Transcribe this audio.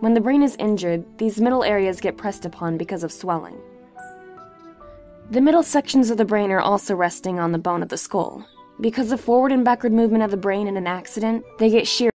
When the brain is injured, these middle areas get pressed upon because of swelling. The middle sections of the brain are also resting on the bone of the skull. Because of forward and backward movement of the brain in an accident, they get sheared